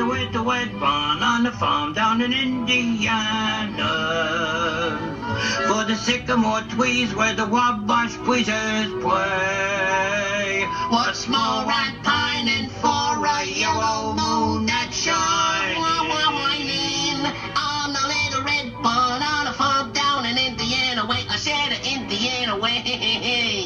Indiana with the wet barn on the farm down in Indiana. For the sycamore trees where the wabash breezes play. What's more, pine pining for a yellow moon that shines? Whining on the little red barn on a farm down in Indiana way. I said Indiana way.